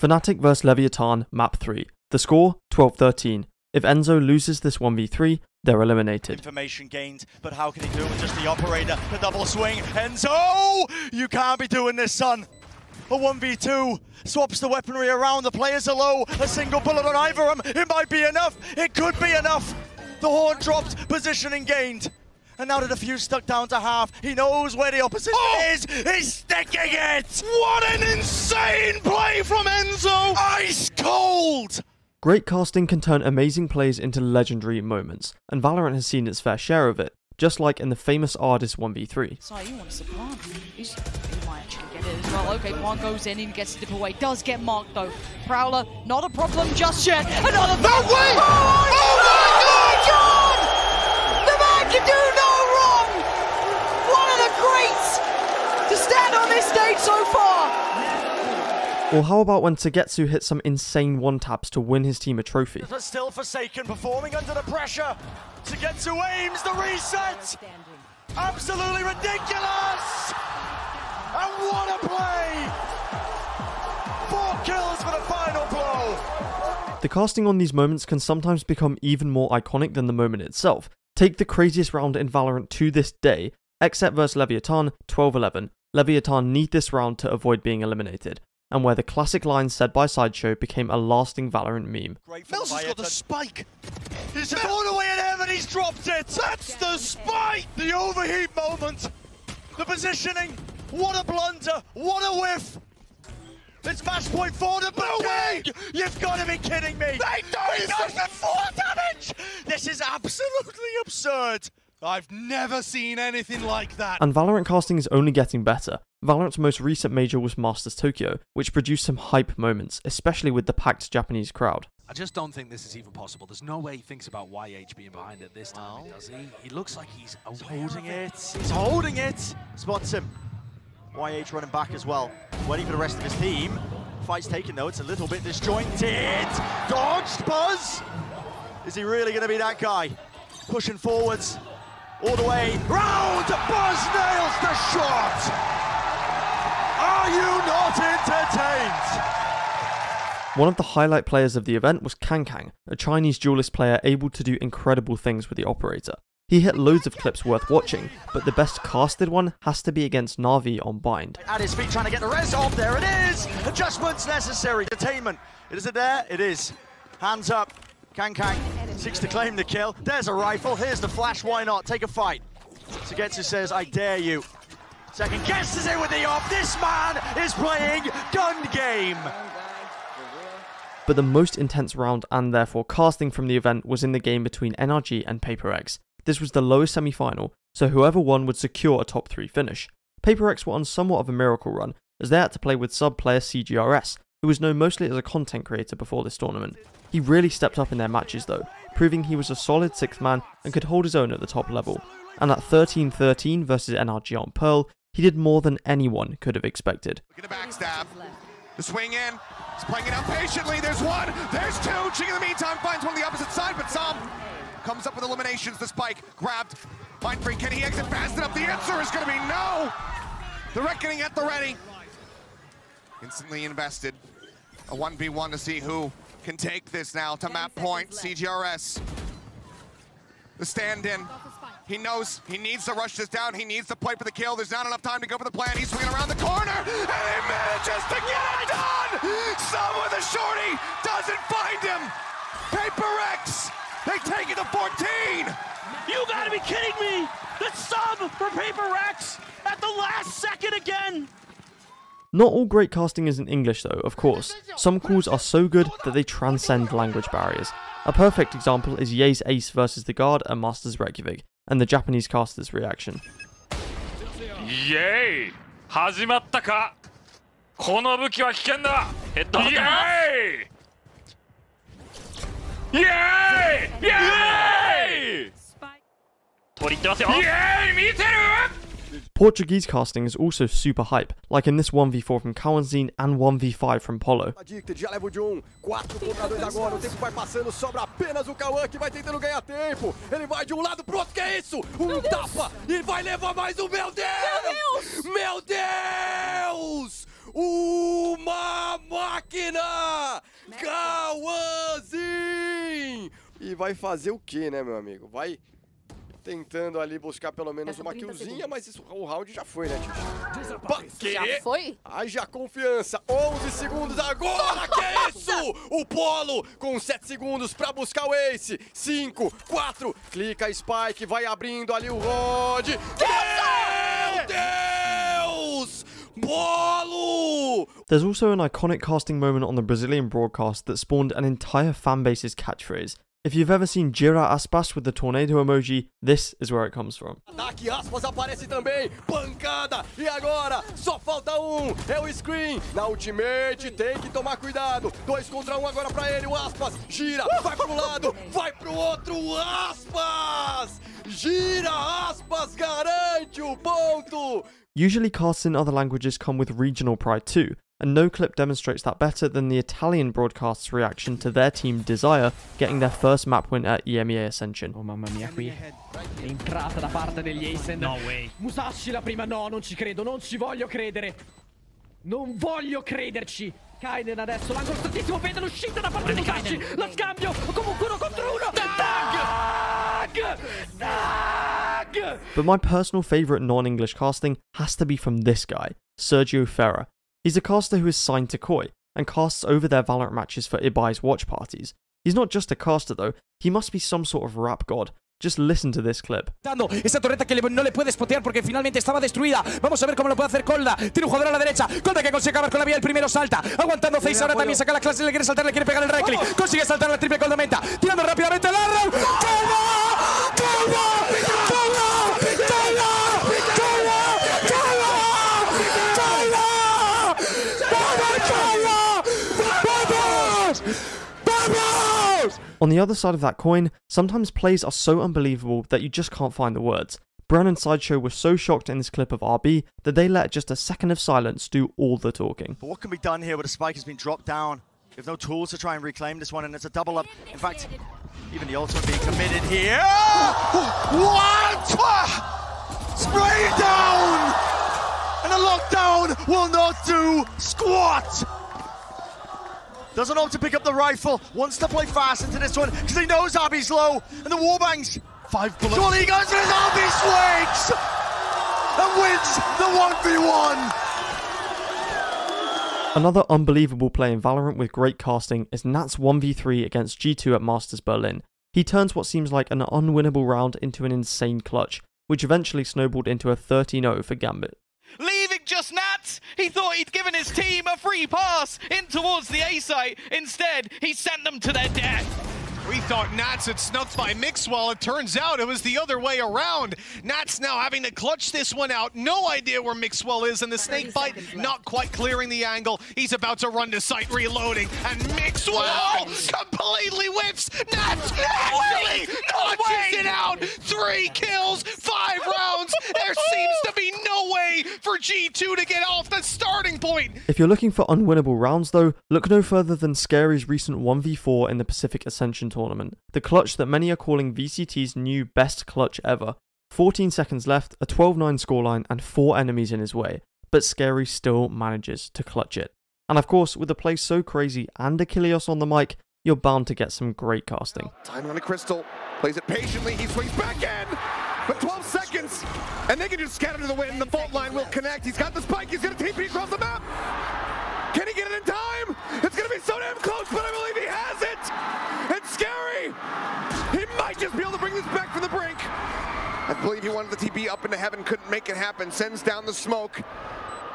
Fnatic vs Leviathan, map 3. The score 12 13. If Enzo loses this 1v3, they're eliminated. Information gained, but how can he do it with just the operator? The double swing. Enzo! You can't be doing this, son. A 1v2 swaps the weaponry around. The players are low. A single bullet on either of them. It might be enough. It could be enough. The horn dropped, positioning gained. And now that the fuse stuck down to half, he knows where the opposition oh! is. He's sticking it! What an insane play from Enzo! Ice cold! Great casting can turn amazing plays into legendary moments, and Valorant has seen its fair share of it, just like in the famous Ardis 1v3. So he wants the plant. He's, he might actually get it as well. Okay, one goes in and gets the dip away. Does get marked though. Prowler, not a problem just yet. Another No way! Oh, oh my god, John! The man can do no wrong! One of the greats to stand on this stage so far! Or how about when Tagetsu hit some insane one-taps to win his team a trophy? But still Forsaken performing under the pressure. Tagetsu aims the reset! Absolutely ridiculous! And what a play! Four kills for the final blow! The casting on these moments can sometimes become even more iconic than the moment itself. Take the craziest round in Valorant to this day, XSET vs Leviathan 12-11. Leviathan need this round to avoid being eliminated and where the classic lines said by Sideshow became a lasting Valorant meme. Melser's got the spike! He's all the way in heaven, he's dropped it! That's the spike! The overheat moment! The positioning! What a blunder! What a whiff! It's match point for the No way! You've got to be kidding me! They know he does the full damage! This is absolutely absurd! I've never seen anything like that. And Valorant casting is only getting better. Valorant's most recent major was Masters Tokyo, which produced some hype moments, especially with the packed Japanese crowd. I just don't think this is even possible. There's no way he thinks about YH being behind it this time, well, does he? He looks like he's holding it. He's holding it. Spots him. YH running back as well. Waiting for the rest of his team. Fight's taken though. It's a little bit disjointed. Dodged Buzz. Is he really going to be that guy? Pushing forwards all the way round. Buzz nails the shot. Are you not entertained? One of the highlight players of the event was Kangkang, a Chinese duelist player able to do incredible things with the operator. He hit loads of clips worth watching, but the best casted one has to be against Na'Vi on Bind. At his feet trying to get the res off, there it is! Adjustments necessary, detainment. Is it there? It is. Hands up, Kang Kang seeks to claim the kill. There's a rifle. Here's the flash. Why not? Take a fight. Suygetsu says, I dare you. Second guesses it with the off. This man is playing gun game. But the most intense round and therefore casting from the event was in the game between NRG and Paper Rex. This was the lowest semi-final, so whoever won would secure a top 3 finish. Paper Rex were on somewhat of a miracle run, as they had to play with sub-player CGRS, who was known mostly as a content creator before this tournament. He really stepped up in their matches though, proving he was a solid sixth man and could hold his own at the top level. And at 13-13 versus NRG on Pearl, he did more than anyone could have expected. Look at the backstab. The swing in. He's playing it out patiently. There's one. There's two. Ching in the meantime finds one on the opposite side, but some comes up with eliminations. The spike grabbed. Mind Freak, can he exit fast enough? The answer is going to be no. The Reckoning at the ready. Instantly invested. A 1v1 to see who can take this now to map point, CGRS. The stand-in. He knows he needs to rush this down. He needs to play for the kill. There's not enough time to go for the plan. He's swinging around the corner, and he manages to get it done! Some with a shorty doesn't find him! Paper Rex, they take it to 14! You gotta be kidding me! The sub for Paper Rex at the last second again! Not all great casting is in English though, of course. Some calls are so good that they transcend language barriers. A perfect example is Yay's ace versus the guard and Masters Reykjavik, and the Japanese caster's reaction. Yay! 始まったかこの武器は危険だヘッドハンイエーイイエーイイエーイ取り入ってますよイエーイ見てる Portuguese casting is also super hype, like in this 1v4 from Kawanzine and 1v5 from Polo. Já leva de um, 4 contra 2 agora, o tempo vai passando, sobra apenas o Kawan que vai tentando ganhar tempo. Ele vai de um lado pro outro, que é isso? Um tapa e vai levar mais um, meu Deus! Meu Deus! Uma máquina! Kawanzin! E vai fazer o que, né, meu amigo? Vai tentando ali buscar pelo menos uma killzinha, mas isso, o round já foi, né, Titi? Já foi? Haja confiança. 11 segundos agora, que é isso? O Polo com 7 segundos pra buscar o Ace. 5, 4, clica Spike, vai abrindo ali o Rod. Meu Deus! Polo! There's also an iconic casting moment on the Brazilian broadcast that spawned an entire fanbase's catchphrase. If you've ever seen Gira Aspas with the tornado emoji, this is where it comes from. Ataque Aspas aparece também, pancada, e agora só falta um, é o Screen, na Ultimate tem que tomar cuidado, dois contra um agora pra ele, o Aspas, gira, vai pro lado, vai pro outro, Aspas, gira, Aspas, garante o ponto. Usually casts in other languages come with regional pride too, and no clip demonstrates that better than the Italian broadcast's reaction to their team DSYRE getting their first map win at EMEA Ascension. Oh mamma mia qui entrata da parte degli Ascend. No way. Musashi la prima, no non ci credo, non ci voglio credere. Non voglio crederci. Kaiden adesso, l'angolo strettissimo, vede l'uscita da parte di Musashi, lo scambio, comunque uno contro uno. Tag! Tag! But my personal favourite non English casting has to be from this guy, Sergio Ferrer. He's a caster who is signed to Koi and casts over their Valorant matches for Ibai's watch parties. He's not just a caster though, he must be some sort of rap god. Just listen to this clip. Esa torreta que no le puede spotear porque finalmente estaba destruida. Vamos a ver cómo lo puede hacer Colda. Tiene un jugador a la derecha. Colda que consigue acabar con la vía. El primero salta. Aguantando Face. Ahora también saca la clase. Le quiere saltar. Le quiere pegar el right click. Consigue saltar la triple Colda meta. Tirando rápidamente el arrow. ¡Colda! ¡Colda! ¡Colda! ¡Colda! ¡Colda! ¡Colda! ¡Colda! ¡Vamos! ¡Vamos! On the other side of that coin, sometimes plays are so unbelievable that you just can't find the words. Brown and Sideshow were so shocked in this clip of RB that they let just a second of silence do all the talking. But what can be done here with the spike has been dropped down? We have no tools to try and reclaim this one, and it's a double up. In fact, even the ultimate being committed here. What? Spray down! And a lockdown will not do squat! Doesn't hope to pick up the rifle, wants to play fast into this one because he knows Abby's low, and the Warbangs. Five bullets. Surely he goes Abby swings! And wins the 1v1! Another unbelievable play in Valorant with great casting is Nat's 1v3 against G2 at Masters Berlin. He turns what seems like an unwinnable round into an insane clutch, which eventually snowballed into a 13 0 for Gambit. Just Nats, he thought he'd given his team a free pass in towards the A site. Instead, he sent them to their death. We thought Nats had snuffed by Mixwell. It turns out it was the other way around. Nats now having to clutch this one out. No idea where Mixwell is, and the snake bite not quite clearing the angle. He's about to run to site reloading, and Mixwell completely whiffs. Nats actually notches it out. Three kills, five rounds. There seems to be no way for G2 to get off the starting point. If you're looking for unwinnable rounds though, look no further than Scary's recent 1v4 in the Pacific Ascension tournament, the clutch that many are calling VCT's new best clutch ever. 14 seconds left, a 12 9 scoreline, and 4 enemies in his way, but Scary still manages to clutch it. And of course, with a play so crazy and Achilles on the mic, you're bound to get some great casting. Time on a crystal. Plays it patiently. He swings back in. But 12 seconds. And they can just scatter to the wind. The fault line will connect. He's got the spike. He's to TP across the map. Can he get it in time? It's to be so damn close, but I believe he has it. I believe he wanted the TP up into heaven. Couldn't make it happen. Sends down the smoke.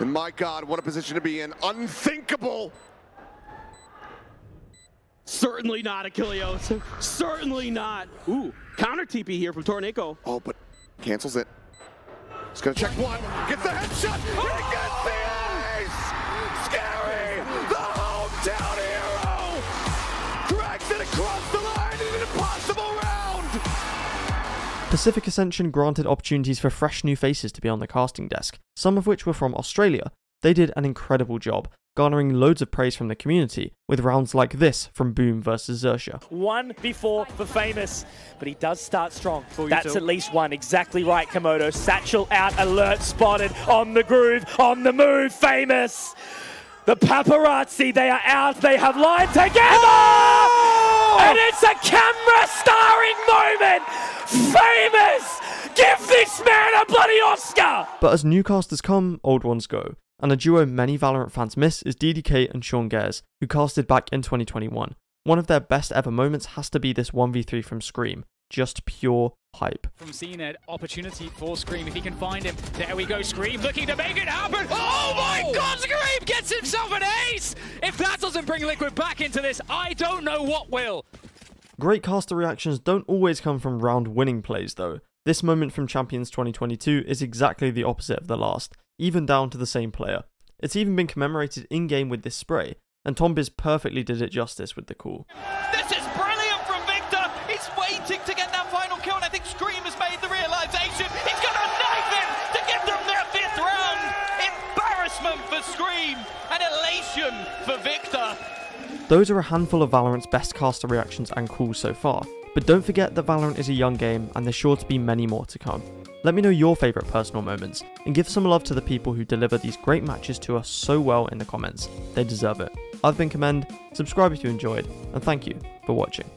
And my God, what a position to be in. Unthinkable. Certainly not, Achilleos. Certainly not. Ooh, counter TP here from Tornico. Oh, but cancels it. He's gonna check one. Gets the headshot. He gets the ace. Scary. The hometown hero. Drags it across the line Pacific Ascension granted opportunities for fresh new faces to be on the casting desk, some of which were from Australia. They did an incredible job, garnering loads of praise from the community, with rounds like this from Boom versus Zersha. One before for Famous, but he does start strong. you That's too. at least one. Exactly right, Komodo. Satchel out, alert spotted, on the groove, on the move, Famous. The paparazzi, they are out. They have lined together. Oh! And it's a camera starring moment. Famous. Give this man a bloody Oscar. But as new casters come, old ones go. And a duo many Valorant fans miss is DDK and Sean Gares, who casted back in 2021. One of their best ever moments has to be this 1v3 from Scream. Just pure hype. From CNED, opportunity for Scream if he can find him. There we go, Scream looking to make it happen. Oh my god, Scream gets himself an ace! If that doesn't bring Liquid back into this, I don't know what will. Great caster reactions don't always come from round winning plays though. This moment from Champions 2022 is exactly the opposite of the last, even down to the same player. It's even been commemorated in game with this spray, and Tombizz perfectly did it justice with the call. This is brilliant from Victor! He's waiting to get that final kill, and I think Scream has made the realization. He's gonna knife him to get them their fifth round! Embarrassment for Scream, and elation for Victor. Those are a handful of Valorant's best caster reactions and calls so far, but don't forget that Valorant is a young game and there's sure to be many more to come. Let me know your favourite personal moments, and give some love to the people who deliver these great matches to us so well in the comments. They deserve it. I've been Commend, subscribe if you enjoyed, and thank you for watching.